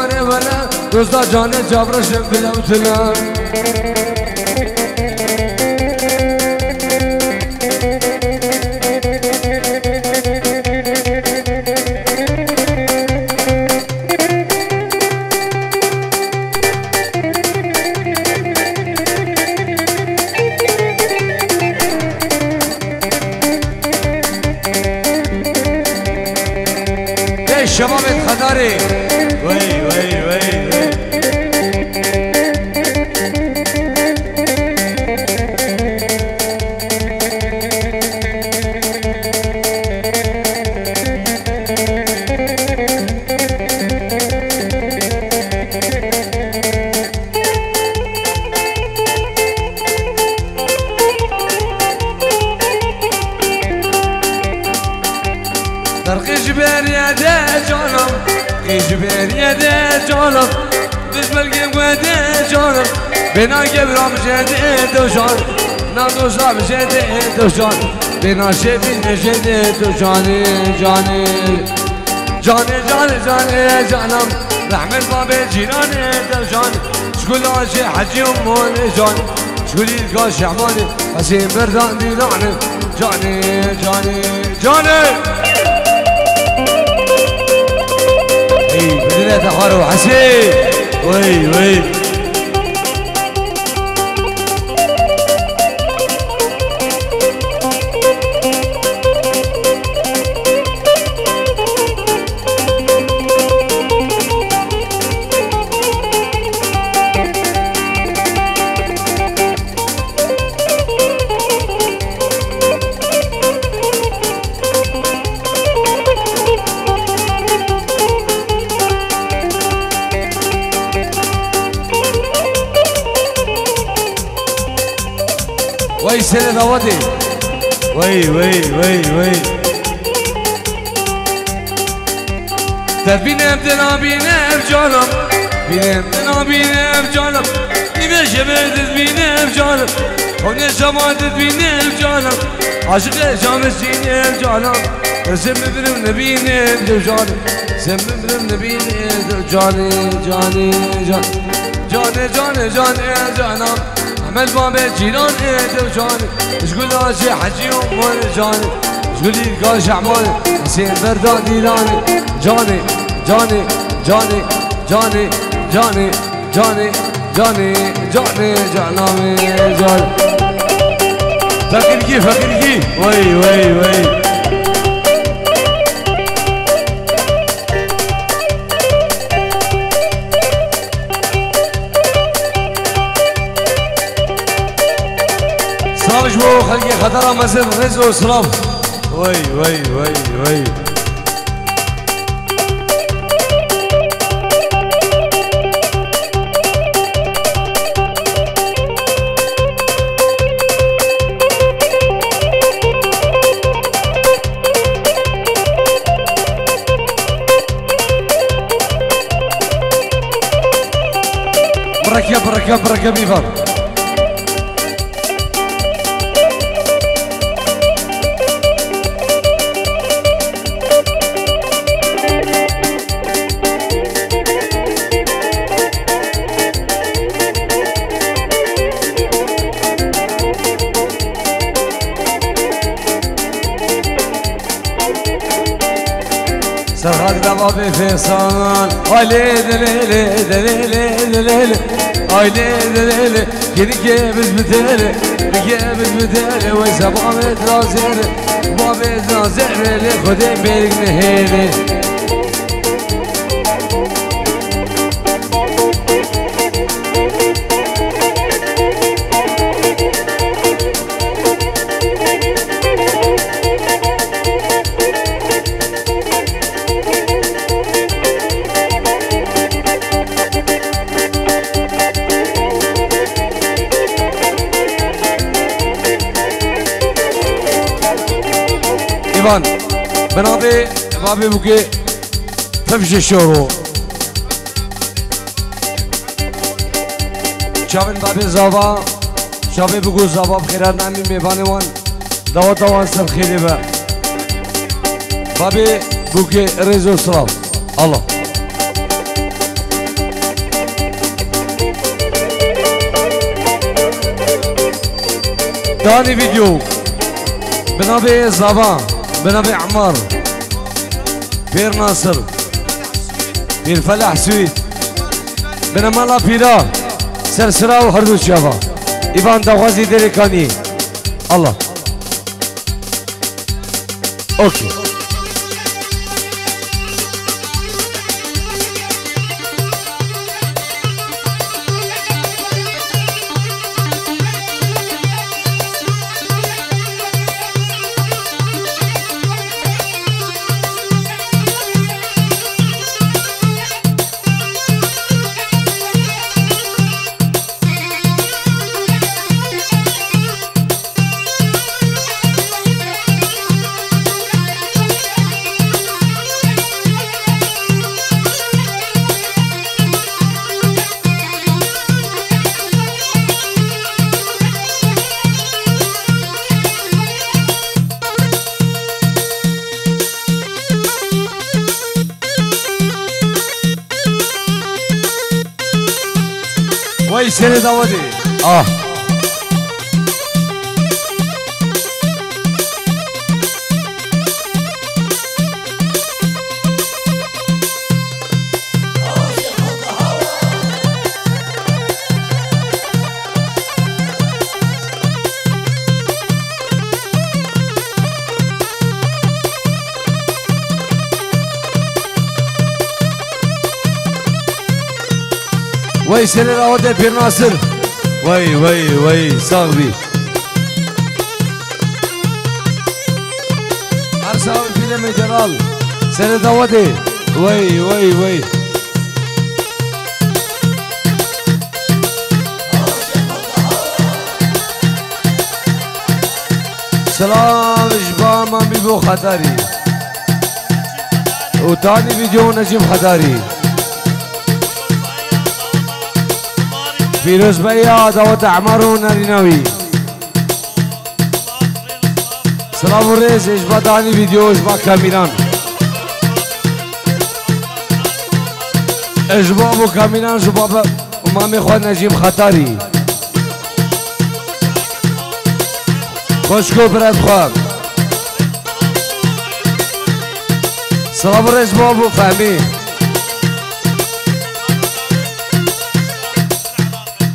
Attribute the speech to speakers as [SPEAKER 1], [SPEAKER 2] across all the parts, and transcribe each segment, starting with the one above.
[SPEAKER 1] وره وره دوستا جان جبرشم بلم تلم جانم. دشمن که بوده جانم بنا که برام جده دو جان نادوشم جده دو جان بنا شبین جده دو جانی جانی جانی جان جان جانم رحمت باب جیران دو جان شکل آج حجی امان جان شکلی کاش امان بسی مردان دیران جان جانی جانی جان وي. بدنا تحروا حسين. وي وي. vay vay vay vay. Te binemden abinem canım. Binemden abinem canım. Nime şemerdiz binem canım. O ne zamadiz binem canım. Aşık eşamız sinem canım. Sen mi bilim ne binem canım. Sen mi bilim ne binem canım Canı canı canım Canı canı canı canım. عمل باب جيران ايد وجاني شقول هاشي حجي امور جاني شقول لي قاش اعمالي حسين بردان ديلاني جاني جاني جاني جاني جاني جاني جاني جاني جانامي جاني فكركي فكركي وي وي وي خلقي خطرة مزل رزق سلام وي وي وي وي. بركة بركة بركة بيفر. Ala bife sanan Ale delele delele delele Ay delele Geri kebiz bitele Bir kebiz bitele Ve sabah et razere Babet razere Lekodem bergne hele ایوان بنابه بابی بگی پفش شورو چاوین بابی زاوا چاوی بگو زاوا بخیرات نامی میوانه وان دوا وان سب خیلی با بابی بگی رزو سلام الله دانی ویدیو بنابه زابا زبا بنبي عمار بير ناصر بير فلاح سويد بنمالا بيرا سرسرا وهردو شافا إيفان دوغازي ديريكاني. الله. أوكي. 세례 사와지. 아. وای سر راوده پیر ناصر وای وای وای ساغبی ارساوی فیلم جلال سر داوده وای وای وای سلام اجبا ما بيبو خطري وتاني فيديو نجيب خطري فیروز بیاد و تعمرو نرینوی سلام و ریزش با دانی ویدیوش با کامیران با و کامیران با ما می‌خواد نجیم خطری. خوشکو برد خواب. سلام و ریز بابو فهمی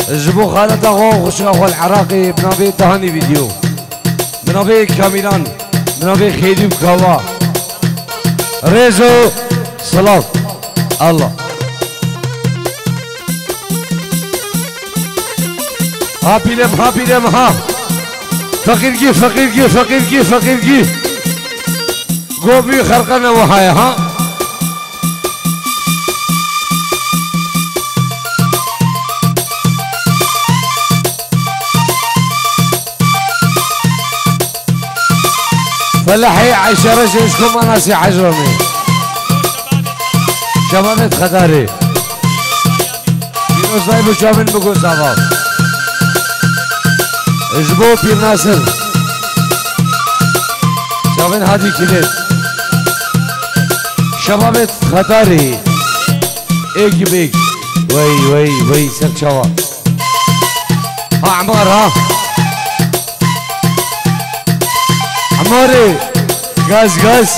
[SPEAKER 1] جبو خالد اخو خوش اخو العراقي بنابي تهاني فيديو. بنابي كاميران بنابي خيدي بكوا ريزو صلاة. الله. ها بيلم ها بيلم ها. فقير جي فقير جي فقير جي فقير جي قوبي خرقنا وهاي ها. فلاحي عايشة رجلكم أنا سي حجرني شبابت خداري بينو صايب وشامن بقول صافا اجبو بير ناصر. شامن هادي كليت. شبابت خداري ايك بيك. وي وي وي سر شباب ها عمار ها हमारे गज गज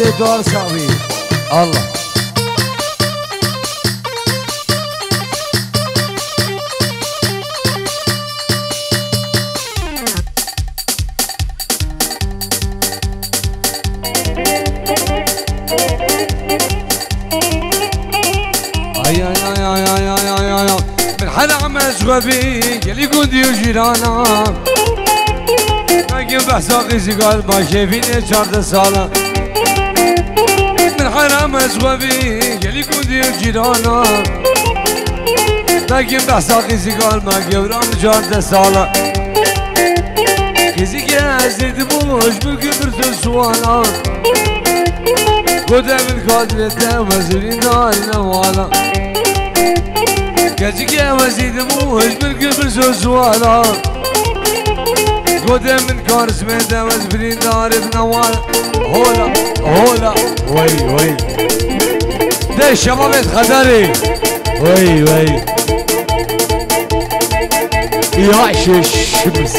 [SPEAKER 1] رواد دور صافي الله. غبي قال قدي وجيرانا لكن بحساقي قال ما شايفيني شارد سالة من حرام اسغبي قال قدي وجيرانا لكن بحساقي قال ما قبرام شارد سالة كزي كازد بوش بالكبر سوالا قدام الكادرة وزرين دار نوالا كاجيك وزيد موج بالقبل سو سوالا قدام من كارس ميدا وزبرين دار بنوال هولا هولا. وي وي ده شباب خدري وي وي يعيش الشمس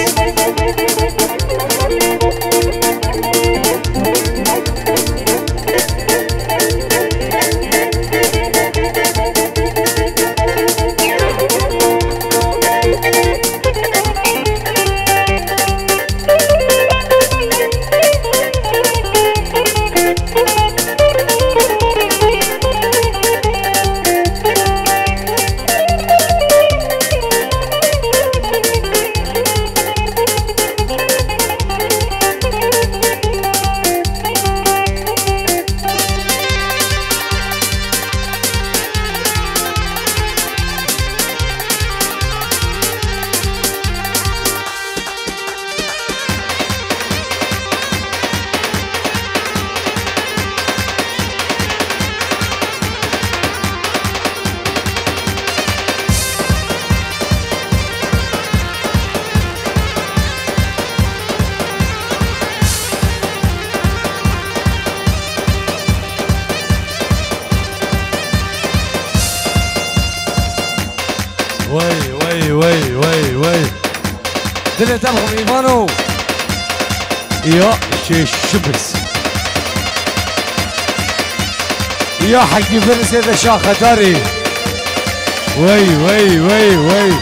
[SPEAKER 1] دنيا تبهم إيفانو. يا شبس. يا حقي فرس هذا شاخة داري. وي وي وي وي.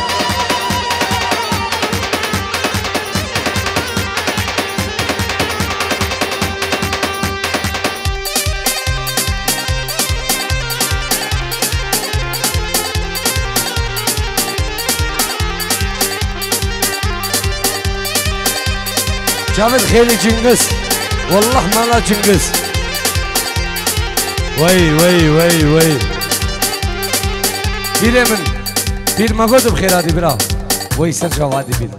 [SPEAKER 1] جابت خيلي جنقس والله ما لا جنقس وي وي وي وي. بيري من بير ما قلت بخير هذه برا. وي سر وادي بير.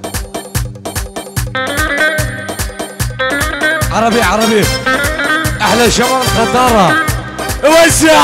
[SPEAKER 1] عربي عربي. أحلى شمر خطارة. وسع.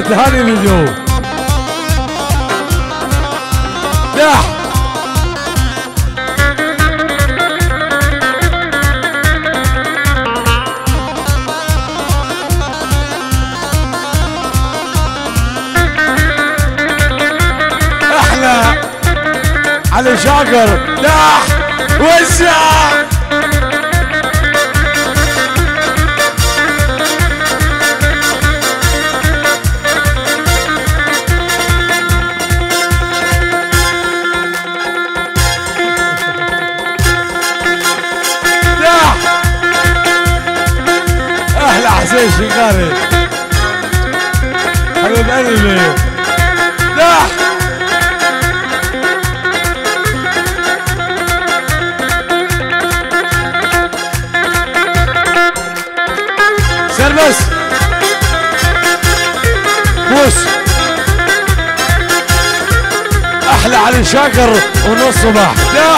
[SPEAKER 1] تهاني اليوم دح أحلى. علي شاكر.
[SPEAKER 2] شاكر ونص صباح. لا.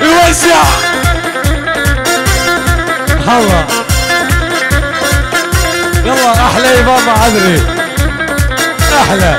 [SPEAKER 2] يوزع. الله يلا أحلى يا بابا عذري أحلى.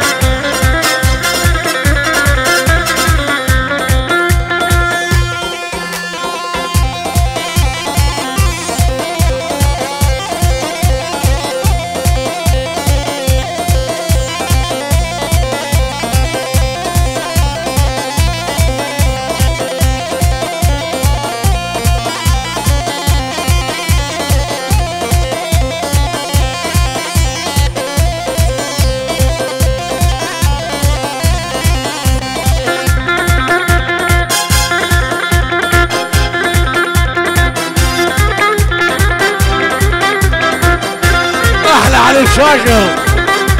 [SPEAKER 2] شاكر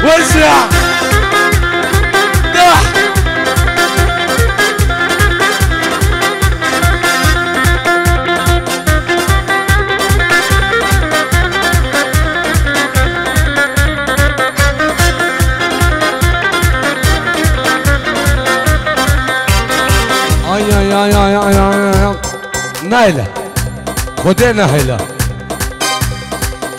[SPEAKER 2] وزع دح اي اي اي اي اي اي نايلة خدينا هيلا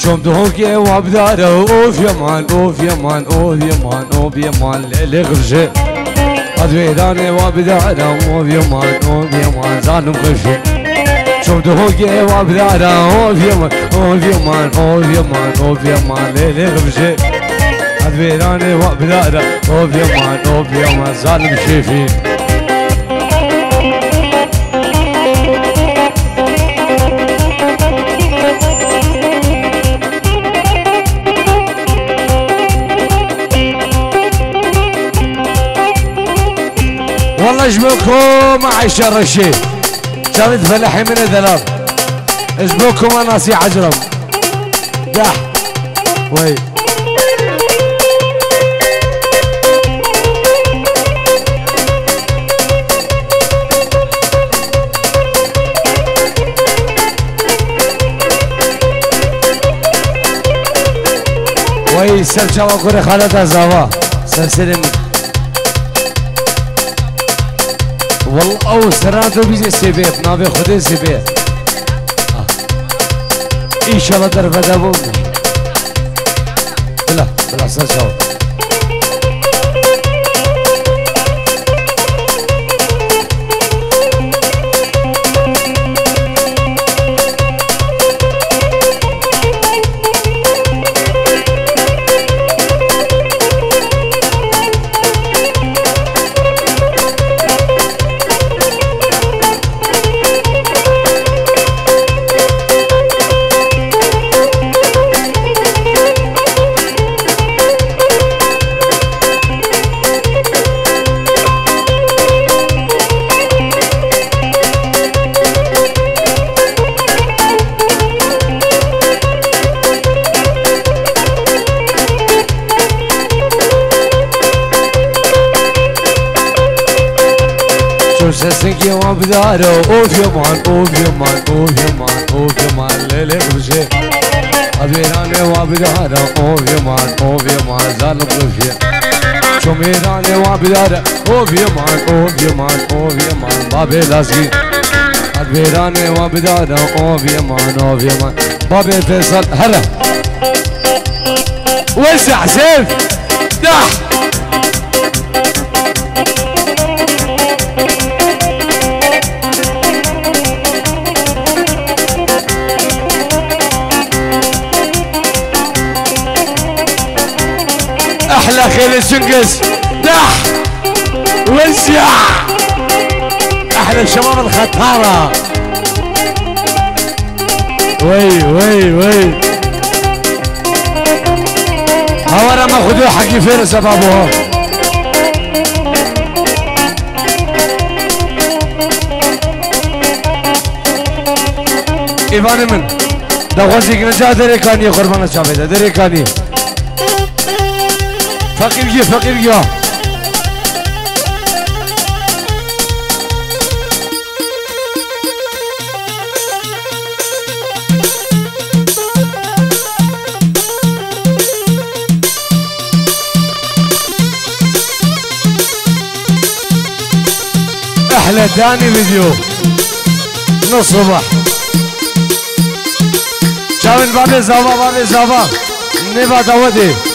[SPEAKER 2] شوم دهوكي وابداره اوف يا مان اوف يا مان اوف يا مان اوف يا مان ليلي غرشي ادويراني وابداره اوف يا مان اوف يا مان زانم غرشي شوم دهوكي وابداره اوف يا مان اوف يا مان اوف يا مان اوف يا مان ليلي غرشي ادويراني وابداره اوف يا مان اوف يا مان زانم شيفي اجبكم عايشة الرشيد. كانت فلاحي من الذلاب اجبكم اناسي عجرم. دح وي. وي سر كوري خالد الزوا سلسلة والله او سرادو بیزه سیبیت نابه خود سیبیت ایشالا در بده بوم بلا بلا سر شاو سسنكي وابداره اوف يا مان اوف يا مان اوف يا مان اوف يا مان ليلي غرشي ابيراني وابداره اوف يا مان اوف يا مان زالم غرشي شو ميراني وابداره اوف يا مان اوف يا مان اوف يا مان بابي لاسكي ابيراني وابداره اوف يا مان اوف يا مان بابي فيصل هلا وسع سيف دح السنقس دح وزع أحلى شباب الخطاره وي وي وي. هورا ما خذوه حقي فين سبابه ايفان من. دوازي كنجا دري كاني قربان شابه دري كاني فقير جي فقير جي فقير جي أحلى تاني فيديو. من الصبح شاوين بابي زابا بابي زابا. نبا دوتي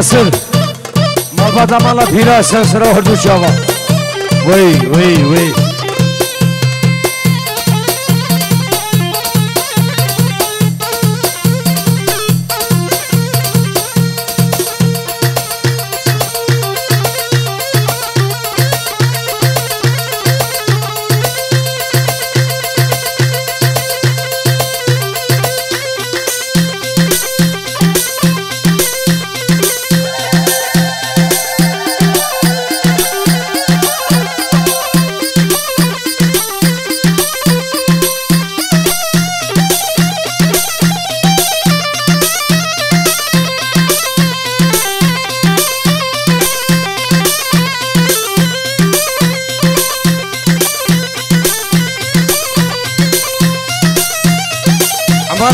[SPEAKER 2] ناصر مال بادا مالا پیرا سنسرا ہردو چاوا وی وی وی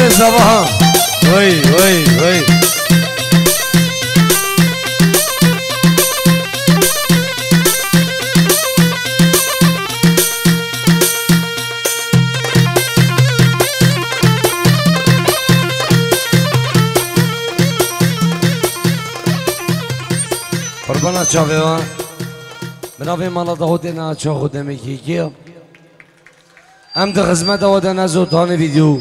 [SPEAKER 2] زبان. وای وای وای. قربان چاویوان بنابراین مالا دا هودینا چا خودمی که گیم ام دا خزمت ویدیو